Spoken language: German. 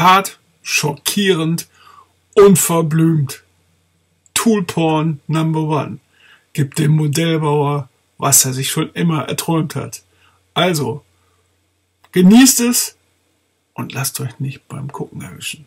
Hart, schockierend, unverblümt. Toolporn Number One. Gibt dem Modellbauer, was er sich schon immer erträumt hat. Also, genießt es und lasst euch nicht beim Gucken erwischen.